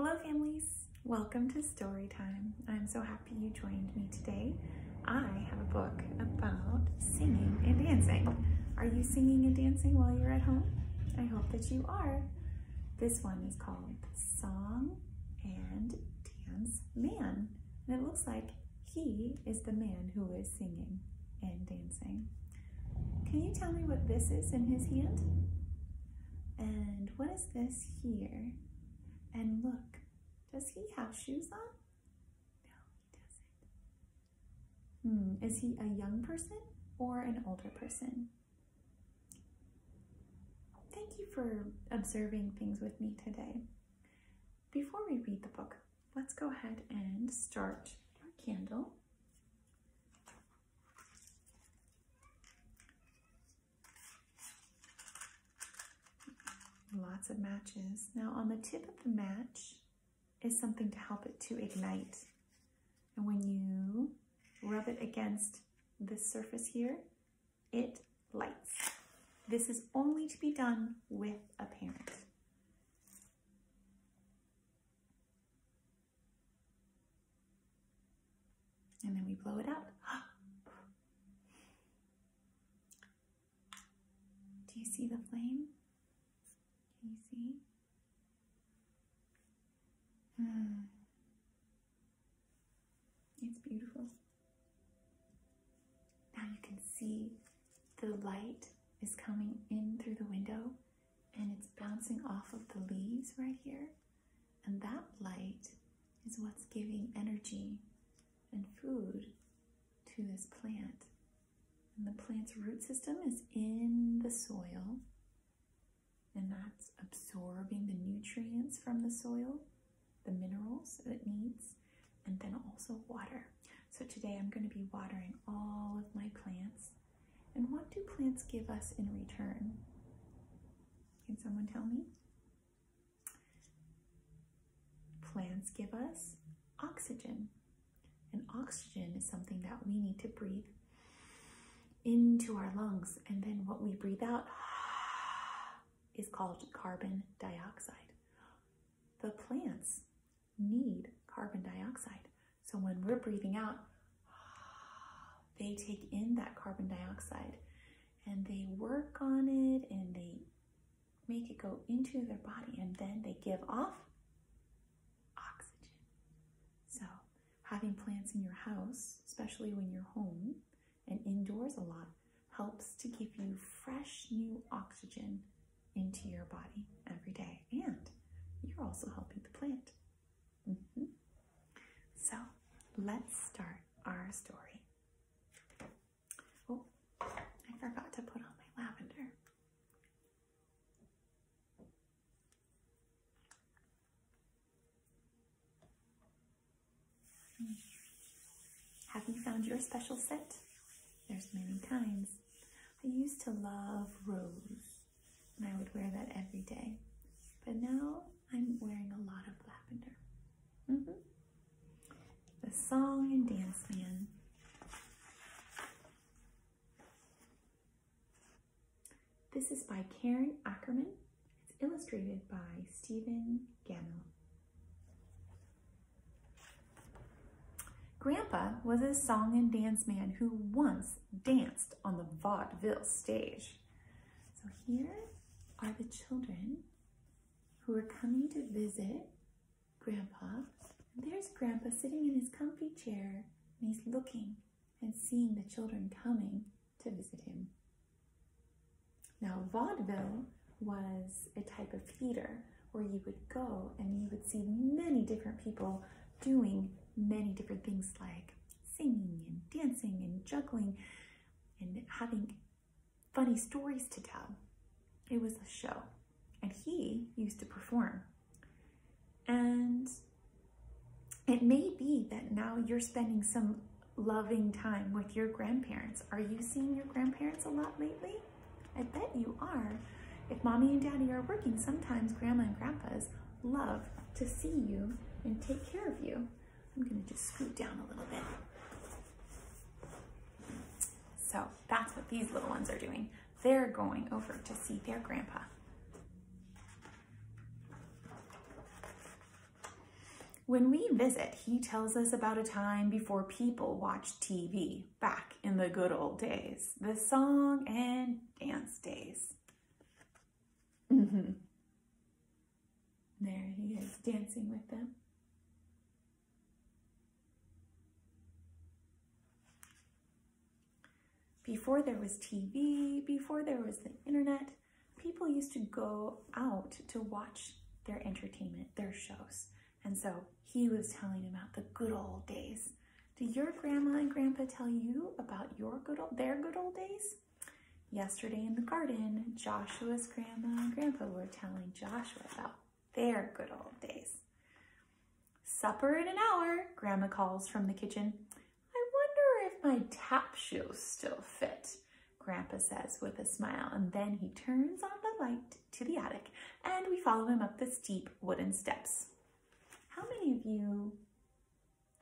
Hello families, welcome to story time. I'm so happy you joined me today. I have a book about singing and dancing. Are you singing and dancing while you're at home? I hope that you are. This one is called Song and Dance Man. And it looks like he is the man who is singing and dancing. Can you tell me what this is in his hand? And what is this here? Does he have shoes on? No, he doesn't. Hmm, is he a young person or an older person? Thank you for observing things with me today. Before we read the book, let's go ahead and start our candle. Lots of matches. Now on the tip of the match is something to help it to ignite. And when you rub it against this surface here, it lights. This is only to be done with a parent. And then we blow it out. Do you see the flame? Can you see? Hmm. It's beautiful. Now you can see the light is coming in through the window and it's bouncing off of the leaves right here. And that light is what's giving energy and food to this plant. And the plant's root system is in the soil and that's absorbing the nutrients from the soil, the minerals that it needs, and then also water. So today I'm going to be watering all of my plants. And what do plants give us in return? Can someone tell me? Plants give us oxygen. And oxygen is something that we need to breathe into our lungs. And then what we breathe out is called carbon dioxide. The plants need carbon dioxide. So when we're breathing out, they take in that carbon dioxide and they work on it and they make it go into their body and then they give off oxygen. So having plants in your house, especially when you're home and indoors a lot, helps to give you fresh new oxygen into your body every day. And you're also helping the plant. Mm -hmm. So let's start our story. Oh, I forgot to put on my lavender. Hmm. Have you found your special scent? There's many kinds. I used to love rose and I would wear that every day. But now I'm wearing a lot of lavender. Mm -hmm. The Song and Dance Man. This is by Karen Ackerman. It's illustrated by Stephen Gammell. Grandpa was a song and dance man who once danced on the vaudeville stage. So here are the children who are coming to visit Grandpa. There's Grandpa sitting in his comfy chair and he's looking and seeing the children coming to visit him. Now, vaudeville was a type of theater where you would go and you would see many different people doing many different things like singing and dancing and juggling and having funny stories to tell. It was a show, and he used to perform. And it may be that now you're spending some loving time with your grandparents. Are you seeing your grandparents a lot lately? I bet you are. If mommy and daddy are working, sometimes grandma and grandpas love to see you and take care of you. I'm gonna just scoot down a little bit. So that's what these little ones are doing. They're going over to see their grandpa. When we visit, he tells us about a time before people watched TV back in the good old days, the song and dance days. Mm-hmm. There he is dancing with them. Before there was TV, before there was the internet, people used to go out to watch their entertainment, their shows. And so he was telling about the good old days. Did your grandma and grandpa tell you about your good old, their good old days? Yesterday in the garden, Joshua's grandma and grandpa were telling Joshua about their good old days. Supper in an hour, grandma calls from the kitchen. I wonder if my tap shoes still fit, grandpa says with a smile, and then he turns on the light to the attic and we follow him up the steep wooden steps. How many of you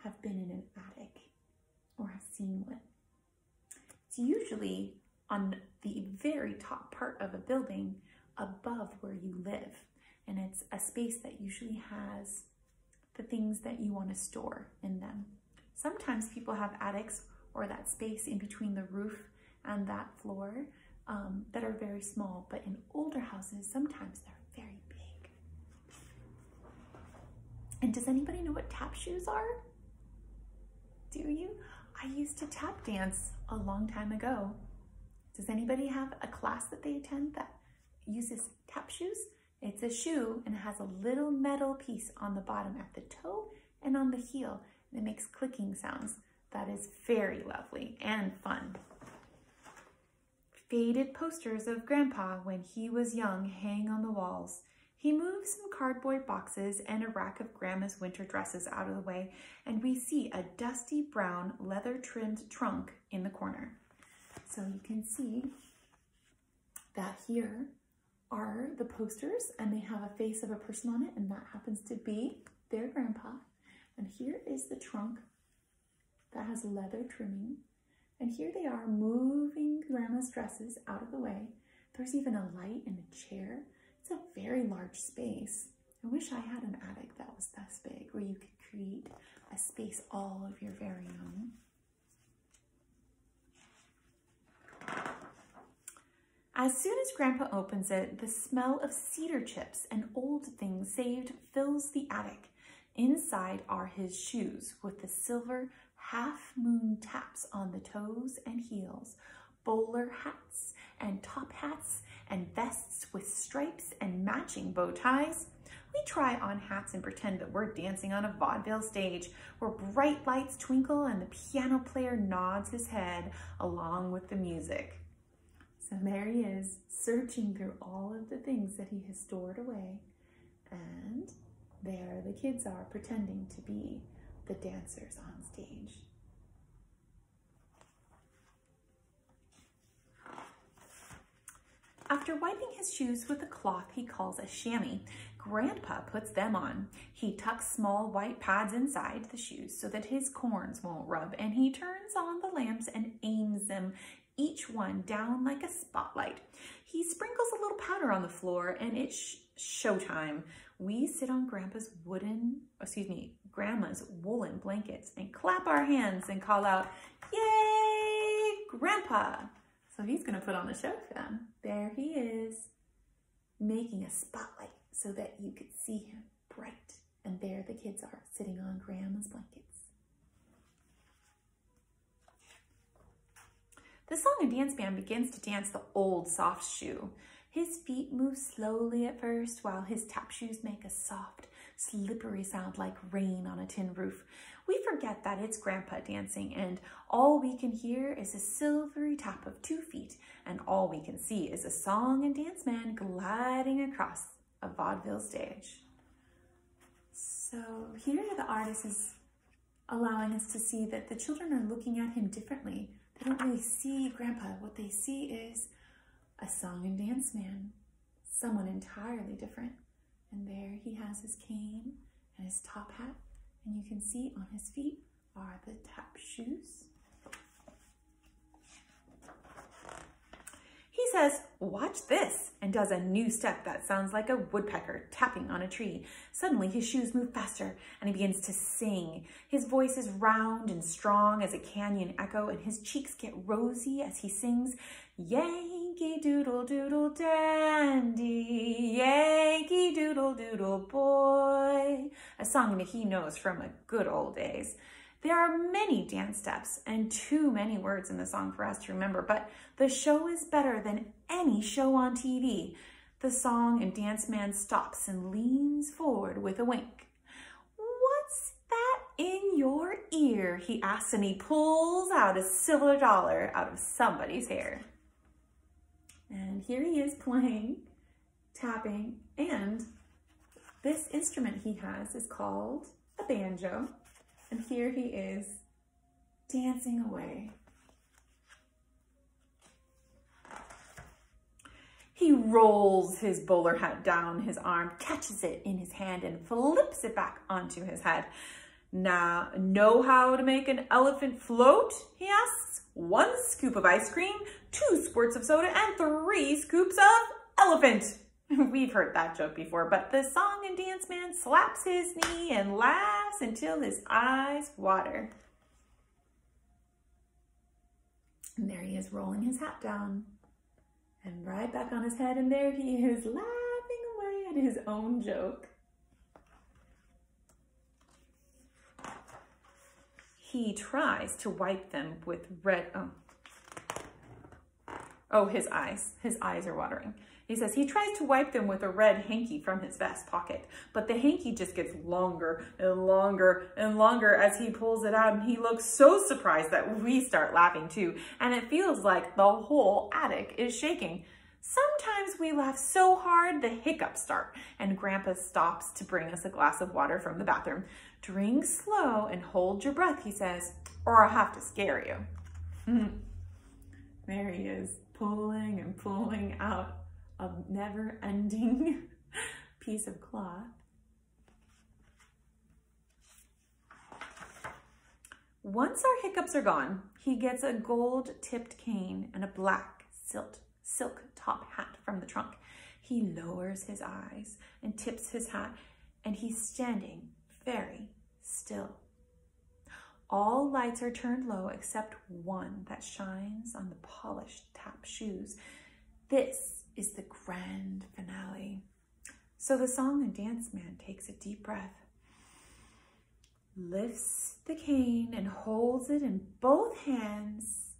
have been in an attic or have seen one? It's usually on the very top part of a building above where you live. And it's a space that usually has the things that you want to store in them. Sometimes people have attics or that space in between the roof and that floor um, that are very small, but in older houses, sometimes they're very and does anybody know what tap shoes are? Do you? I used to tap dance a long time ago. Does anybody have a class that they attend that uses tap shoes? It's a shoe and it has a little metal piece on the bottom at the toe and on the heel. And it makes clicking sounds. That is very lovely and fun. Faded posters of Grandpa when he was young hang on the walls. He moves some cardboard boxes and a rack of Grandma's winter dresses out of the way, and we see a dusty brown leather trimmed trunk in the corner. So you can see that here are the posters and they have a face of a person on it and that happens to be their grandpa. And here is the trunk that has leather trimming. And here they are moving grandma's dresses out of the way. There's even a light and a chair it's a very large space. I wish I had an attic that was this big where you could create a space all of your very own. As soon as Grandpa opens it, the smell of cedar chips and old things saved fills the attic. Inside are his shoes with the silver half moon taps on the toes and heels, bowler hats and top hats and vests with stripes and matching bow ties. We try on hats and pretend that we're dancing on a vaudeville stage where bright lights twinkle and the piano player nods his head along with the music. So there he is, searching through all of the things that he has stored away. And there the kids are pretending to be the dancers on stage. After wiping his shoes with a cloth he calls a chamois, Grandpa puts them on. He tucks small white pads inside the shoes so that his corns won't rub, and he turns on the lamps and aims them each one down like a spotlight. He sprinkles a little powder on the floor, and it's showtime. We sit on Grandpa's wooden, excuse me, Grandma's woolen blankets and clap our hands and call out, Yay, Grandpa! So he's going to put on the show for them. There he is, making a spotlight so that you could see him bright. And there the kids are, sitting on Grandma's blankets. The song and dance band begins to dance the old soft shoe. His feet move slowly at first while his tap shoes make a soft, slippery sound like rain on a tin roof we forget that it's Grandpa dancing and all we can hear is a silvery tap of two feet and all we can see is a song and dance man gliding across a vaudeville stage. So here the artist is allowing us to see that the children are looking at him differently. They don't really see Grandpa. What they see is a song and dance man, someone entirely different. And there he has his cane and his top hat and you can see on his feet are the tap shoes. He says, watch this, and does a new step that sounds like a woodpecker tapping on a tree. Suddenly his shoes move faster and he begins to sing. His voice is round and strong as a canyon echo and his cheeks get rosy as he sings, Yankee doodle doodle dandy, Yankee doodle doodle boy. A song that he knows from a good old days. There are many dance steps and too many words in the song for us to remember, but the show is better than any show on TV. The song and dance man stops and leans forward with a wink. What's that in your ear? He asks and he pulls out a silver dollar out of somebody's hair. And here he is playing, tapping, and this instrument he has is called a banjo. And here he is dancing away. He rolls his bowler hat down his arm, catches it in his hand, and flips it back onto his head. Now, know how to make an elephant float? He asks. One scoop of ice cream, two squirts of soda, and three scoops of elephant. We've heard that joke before, but the song and dance man slaps his knee and laughs until his eyes water. And there he is rolling his hat down and right back on his head, and there he is laughing away at his own joke. He tries to wipe them with red, oh, oh, his eyes, his eyes are watering. He says he tries to wipe them with a red hanky from his vest pocket, but the hanky just gets longer and longer and longer as he pulls it out and he looks so surprised that we start laughing too. And it feels like the whole attic is shaking. Sometimes we laugh so hard the hiccups start and grandpa stops to bring us a glass of water from the bathroom. Drink slow and hold your breath, he says, or I'll have to scare you. there he is, pulling and pulling out a never ending piece of cloth. Once our hiccups are gone, he gets a gold tipped cane and a black silk top hat from the trunk. He lowers his eyes and tips his hat and he's standing very still. All lights are turned low except one that shines on the polished tap shoes. This is the grand finale. So the song and dance man takes a deep breath, lifts the cane and holds it in both hands.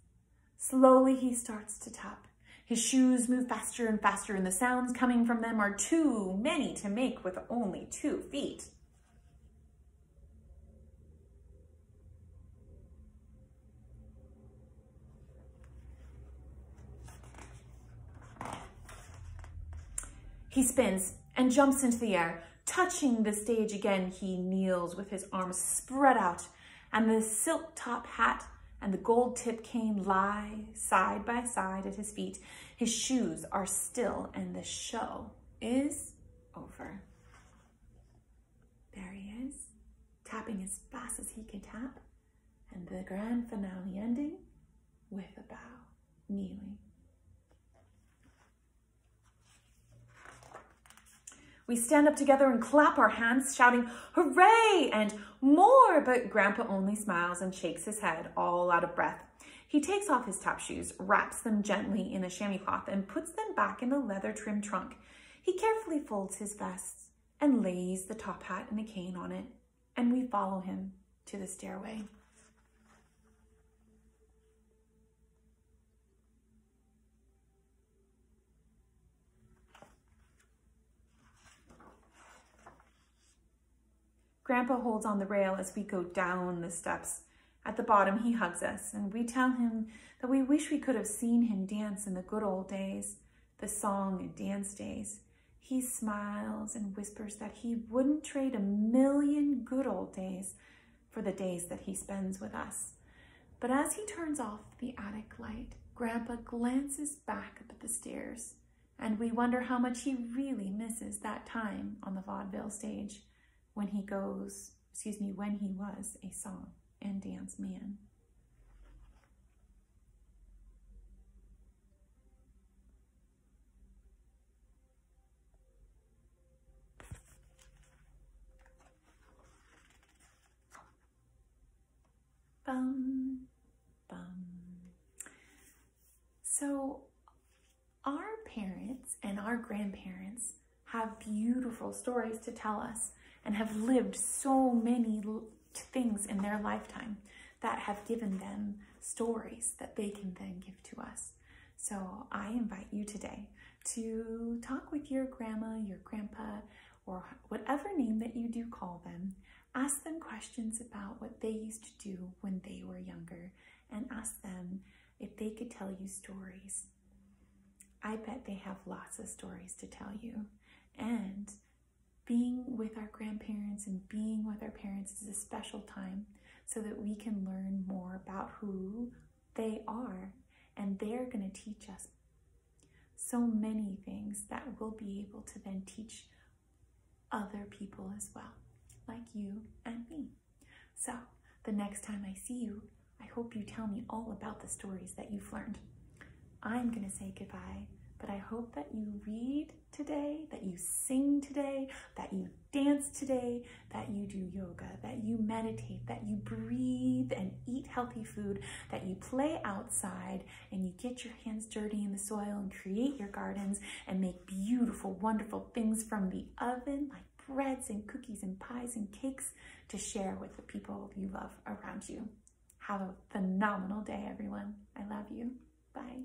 Slowly he starts to tap. His shoes move faster and faster and the sounds coming from them are too many to make with only two feet. He spins and jumps into the air. Touching the stage again, he kneels with his arms spread out and the silk top hat and the gold tip cane lie side by side at his feet. His shoes are still and the show is over. There he is, tapping as fast as he can tap and the grand finale ending with a bow, kneeling. We stand up together and clap our hands, shouting, hooray, and more, but Grandpa only smiles and shakes his head, all out of breath. He takes off his top shoes, wraps them gently in a chamois cloth, and puts them back in the leather trimmed trunk. He carefully folds his vest and lays the top hat and the cane on it, and we follow him to the stairway. Grandpa holds on the rail as we go down the steps. At the bottom, he hugs us, and we tell him that we wish we could have seen him dance in the good old days, the song and dance days. He smiles and whispers that he wouldn't trade a million good old days for the days that he spends with us. But as he turns off the attic light, Grandpa glances back up at the stairs, and we wonder how much he really misses that time on the vaudeville stage when he goes, excuse me, when he was a song and dance man. Bum, bum. So our parents and our grandparents have beautiful stories to tell us and have lived so many things in their lifetime that have given them stories that they can then give to us. So I invite you today to talk with your grandma, your grandpa, or whatever name that you do call them. Ask them questions about what they used to do when they were younger and ask them if they could tell you stories. I bet they have lots of stories to tell you. And being with our grandparents and being with our parents is a special time so that we can learn more about who they are and they're going to teach us so many things that we'll be able to then teach other people as well, like you and me. So, the next time I see you, I hope you tell me all about the stories that you've learned. I'm going to say goodbye but I hope that you read today, that you sing today, that you dance today, that you do yoga, that you meditate, that you breathe and eat healthy food, that you play outside and you get your hands dirty in the soil and create your gardens and make beautiful, wonderful things from the oven like breads and cookies and pies and cakes to share with the people you love around you. Have a phenomenal day, everyone. I love you. Bye.